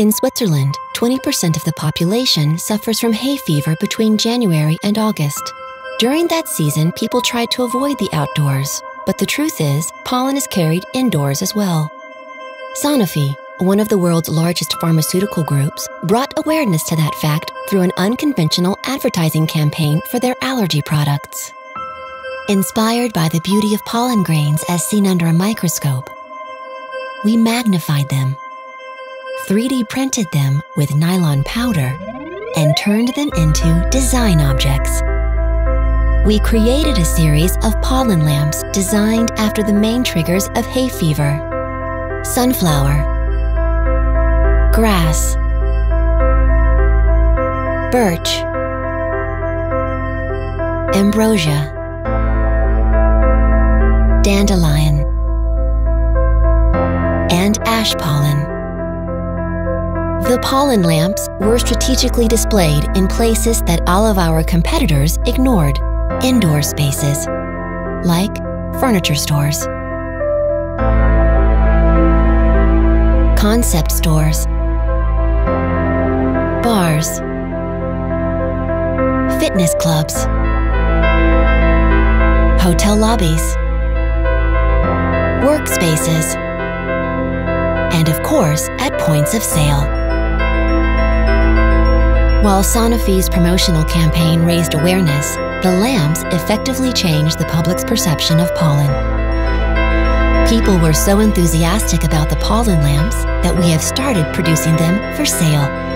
In Switzerland, 20% of the population suffers from hay fever between January and August. During that season, people try to avoid the outdoors, but the truth is, pollen is carried indoors as well. Sanofi, one of the world's largest pharmaceutical groups, brought awareness to that fact through an unconventional advertising campaign for their allergy products. Inspired by the beauty of pollen grains as seen under a microscope, we magnified them, 3D printed them with nylon powder, and turned them into design objects. We created a series of pollen lamps designed after the main triggers of hay fever sunflower, grass, birch, ambrosia, dandelion, and ash pollen. The pollen lamps were strategically displayed in places that all of our competitors ignored, indoor spaces, like furniture stores, concept stores, bars, fitness clubs, hotel lobbies, workspaces, and of course, at points of sale. While Sanofi's promotional campaign raised awareness, the lamps effectively changed the public's perception of pollen. People were so enthusiastic about the pollen lamps that we have started producing them for sale.